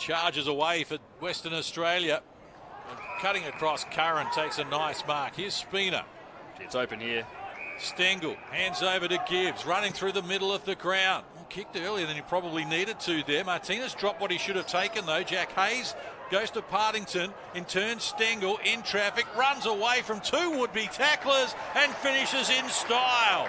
charges away for Western Australia. And cutting across Curran takes a nice mark. Here's Spina. It's open here. Stengle hands over to Gibbs, running through the middle of the ground. Well, kicked earlier than he probably needed to there. Martinez dropped what he should have taken though. Jack Hayes goes to Partington. In turn, Stengle in traffic runs away from two would-be tacklers and finishes in style.